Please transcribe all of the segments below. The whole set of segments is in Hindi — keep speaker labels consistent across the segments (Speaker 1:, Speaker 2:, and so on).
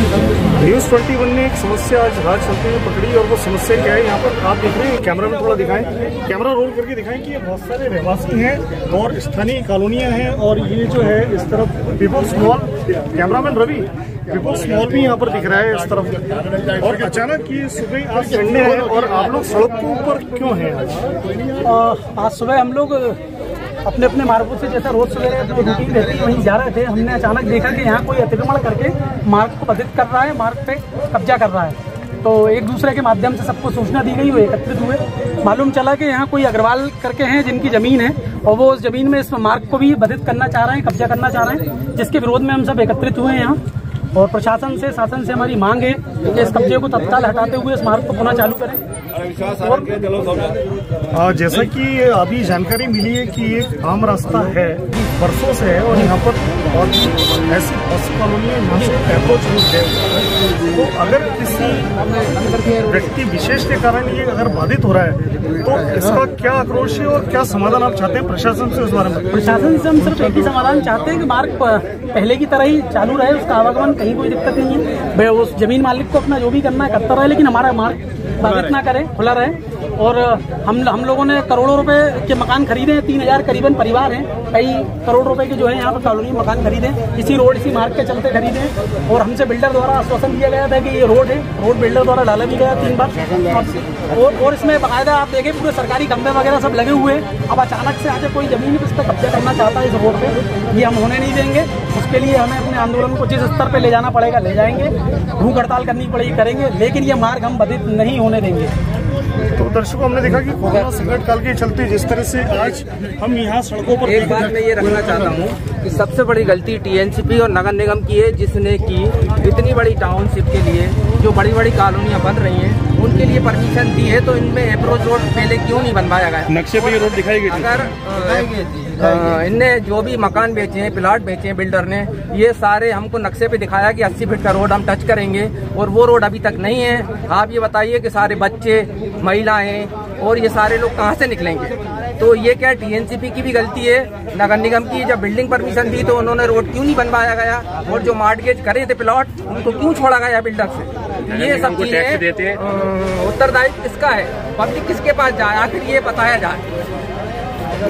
Speaker 1: न्यूज़ ट्वेंटी वन ने एक समस्या आज राज चलते हुए पकड़ी और वो समस्या क्या है? यहाँ पर आप देख रहे हैं कैमरा में थोड़ा दिखाएँ। कैमरा रोल करके दिखाएँ कि ये बहुत सारे रहवासी हैं और स्थानीय कॉलोनियाँ हैं और ये जो है इस तरफ़ people's mall cameraman Ravi people's mall भी यहाँ पर दिख रहा है इस तरफ़। और अचानक ये सुबह आज संडे है और आप लोग सड़क के ऊपर क्यों हैं आज?
Speaker 2: आज सुबह हम लोग अपने अपने मार्गों से जैसा रोज सवेरे जो रूटीन रहती है, वहीं जा रहे थे। हमने अचानक देखा कि यहाँ कोई अतिक्रमण करके मार्ग को बाधित कर रहा है, मार्ग पे कब्जा कर रहा है। तो एक दूसरे के माध्यम से सबको सूचना दी गई, वो एकत्रित हुए। मालूम चला कि यहाँ कोई अग्रवाल करके हैं जिनकी ज़मीन है, और वो उस ज़मीन में इस मार्ग को भी बाधित करना चाह रहे हैं, कब्जा करना चाह रहे हैं, जिसके विरोध में हम सब एकत्रित हुए हैं यहाँ। और प्रशासन से शासन से हमारी मांग है कि इस कब्जे को तत्काल हटाते हुए इस मार्ग को पुनः चालू करें।
Speaker 1: आ, जैसा कि अभी जानकारी मिली है कि एक आम रास्ता है बरसों से है और यहाँ पर और ऐसी कॉलोनी में अप्रोच रूट है। तो अगर किसी व्यक्ति विशेष के कारण ये अगर बाधित हो रहा है तो इसका क्या आक्रोश है और क्या समाधान आप चाहते हैं प्रशासन से इस बारे में?
Speaker 2: प्रशासन से हम सिर्फ़ एक ही समाधान चाहते हैं कि मार्ग पहले की तरह ही चालू रहे, उसका आवागमन कहीं कोई दिक्कत नहीं है। उस ज़मीन मालिक को अपना जो भी करना है, करता रहे, लेकिन हमारा मार्ग बाधित ना करे, खुला रहे। और हम हम लोगों ने करोड़ों रुपए के मकान खरीदे हैं, तीन हज़ार करीबन परिवार हैं। कई करोड़ रुपए के जो है यहाँ पर कॉलोनी मकान खरीदे इसी रोड, इसी मार्ग के चलते खरीदे और हमसे बिल्डर द्वारा आश्वासन दिया गया था कि ये रोड है। रोड बिल्डर द्वारा डाला भी गया तीन बार। और और इसमें बाकायदा आप देखें, पूरे सरकारी खंभे वगैरह सब लगे हुए हैं। अब अचानक से आके कोई ज़मीन इस पर कब्जा करना चाहता है इस रोड पर ये हम होने नहीं देंगे। उसके लिए हमें अपने आंदोलन को जिस स्तर पर ले जाना पड़ेगा, ले जाएँगे। भूख हड़ताल करनी पड़ेगी, करेंगे। लेकिन ये मार्ग हम बाधित नहीं होने देंगे।
Speaker 1: तो दर्शकों हमने देखा कि कोरोना संकट काल के चलते जिस तरह से आज हम यहाँ सड़कों पर
Speaker 3: एक बात मैं ये रखना चाहता हूँ कि सबसे बड़ी गलती टीएनसीपी और नगर निगम की है जिसने की इतनी बड़ी टाउनशिप के लिए जो बड़ी बड़ी कॉलोनियाँ बन रही हैं। उनके लिए परमिशन दी है तो इनमें अप्रोच रोड पहले क्यों नहीं बनवाया गया?
Speaker 1: नक्शे पे ये रोड दिखाई गई
Speaker 3: अगर इनने जो भी मकान बेचे हैं प्लाट बेचे हैं बिल्डर ने ये सारे हमको नक्शे पे दिखाया कि 80 फीट का रोड हम टच करेंगे और वो रोड अभी तक नहीं है। आप ये बताइए कि सारे बच्चे महिलाएँ और ये सारे लोग कहाँ से निकलेंगे? तो ये क्या टीएनसीपी की भी गलती है? नगर निगम की जब बिल्डिंग परमिशन दी तो उन्होंने रोड क्यों नहीं बनवाया गया? और जो मार्टगेज करे थे प्लॉट उनको क्यों छोड़ा गया बिल्डर से? ये सब चीज़ें हैं उत्तरदायित्व किसका है? पब्लिक किसके पास जाए आखिर ये बताया जाए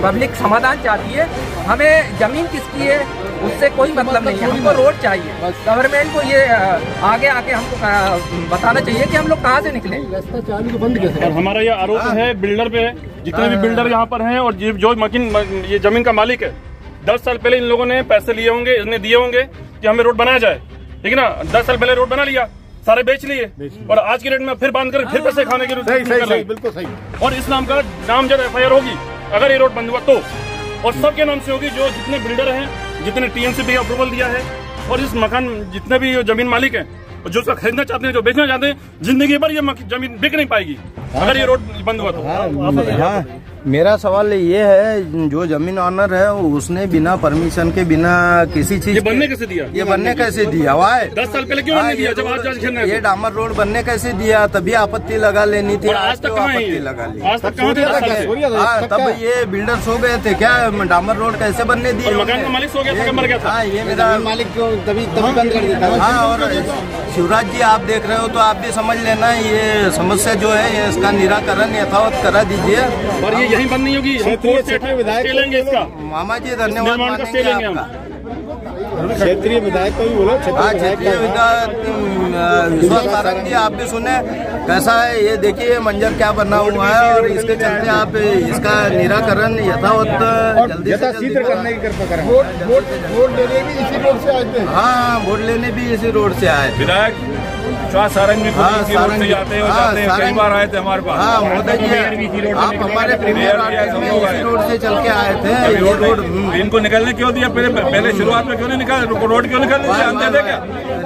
Speaker 3: पब्लिक समाधान चाहती है। हमें ज़मीन किसकी है? उससे कोई मतलब नहीं है। हमको रोड चाहिए। गवर्नमेंट को ये आगे आके हमको बताना चाहिए कि हम लोग कहाँ से निकले।
Speaker 4: और हमारा ये आरोप है। बिल्डर पे जितने भी बिल्डर यहाँ पर हैं और जो- मकिन ये ज़मीन का मालिक है दस साल पहले इन लोगों ने पैसे लिए होंगे इन्हें दिए होंगे कि हमें रोड बनाया जाए। ठीक है ना? दस साल पहले रोड बना लिया। सारे बेच लिए। और आज की डेट में फिर बाँध कर फिर पैसे खाने की बिल्कुल सही। और इस नाम का नाम जब एफ़ होगी अगर ये रोड बंद हुआ तो। और सबके नाम से होगी जो जितने बिल्डर हैं जितने टीएनसीपी अप्रूवल दिया है और इस मकान जितने भी ज़मीन मालिक हैं और जो उसका खरीदना चाहते हैं जो बेचना चाहते हैं ज़िंदगी भर ये ज़मीन बिक नहीं पाएगी अगर ये रोड बंद हुआ तो।
Speaker 5: हाँ। मेरा सवाल ये है जो ज़मीन ऑनर है उसने बिना परमिशन के बिना किसी चीज़
Speaker 4: ये बनने कैसे दिया?
Speaker 5: ये बनने कैसे दिया? हुआ है
Speaker 4: दस साल पहले क्यों
Speaker 5: हाँ,
Speaker 4: दिया?
Speaker 5: ये
Speaker 4: जब आज है
Speaker 5: ये
Speaker 4: तो?
Speaker 5: डामर रोड बनने कैसे दिया? तभी आपत्ति लगा लेनी थी
Speaker 4: आज तक है
Speaker 5: आपत्ति लगा ली। हाँ तब ये बिल्डर सो गए थे। क्या डामर रोड कैसे बनने दिए
Speaker 4: मकान का मालिक सो गया था,
Speaker 5: ये-
Speaker 4: मर गया था।
Speaker 5: हाँ ये मेरा
Speaker 6: मालिक को तभी तभी बंद कर देता हाँ
Speaker 5: और शिवराज जी आप देख रहे हो तो आप भी समझ लेना ये समस्या जो है इसका निराकरण यथावत करा दीजिए।
Speaker 4: और ये यहीं बंद नहीं होगी। हम कोर्ट से स्टे लेंगे इसका।
Speaker 5: मामा जी धन्यवाद
Speaker 4: निर्माण का स्टे लेंगे हम।
Speaker 6: क्षेत्रीय विधायक को भी बोलो
Speaker 5: हाँ
Speaker 6: क्षेत्रीय
Speaker 5: क्षेत्रीय
Speaker 6: विधायक
Speaker 5: विधायक जी आप भी सुने कैसा है ये देखिए मंजर क्या बना हुआ है और इसके चलते आप इसका निराकरण यथावत जल्दी से जल्दी
Speaker 6: करने की कृपा करें। वोट वोट वोट भी इसी रोड से आते हैं
Speaker 5: हाँ वोट लेने भी इसी रोड से आए
Speaker 7: विधायक सारंग भी
Speaker 5: हाँ,
Speaker 7: से
Speaker 5: सारंग-
Speaker 7: ही आते हैं
Speaker 5: हाँ,
Speaker 7: जाते हैं। कई बार आए थे हमारे पास।
Speaker 5: हाँ मोदी जी आप हमारे प्रीमियर रोड से चल के आए थे।
Speaker 7: रोड
Speaker 5: रोड
Speaker 7: इनको निकलने क्यों दिया? पहले पहले शुरुआत में क्यों नहीं निकाल? रोड क्यों निकलने दिया? अंदर थे क्या?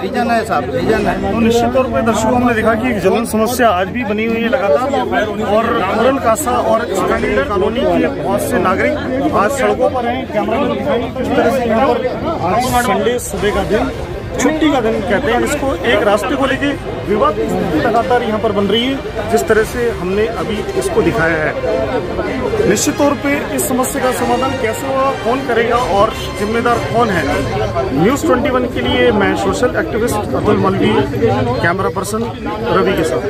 Speaker 5: रीजन है साहब रीजन है।
Speaker 1: तो निश्चित तौर पर दर्शकों हमने देखा कि जलन समस्या आज भी बनी हुई है लगातार और पूरन कासा और स्थानीय कॉलोनी के बहुत से नागरिक आज सड़कों पर हैं कैमरा में दिखाई किस तरह से यहाँ पर आज संडे सुबह का दिन छुट्टी का दिन कहते हैं। इसको एक रास्ते को लेके विवाद लगातार यहाँ पर बन रही है, जिस तरह से हमने अभी इसको दिखाया है। निश्चित तौर पे इस समस्या का समाधान कैसे होगा, कौन करेगा और जिम्मेदार कौन है? न्यूज़ 21 के लिए मैं social activist Atul Malvi camera person Ravi के साथ।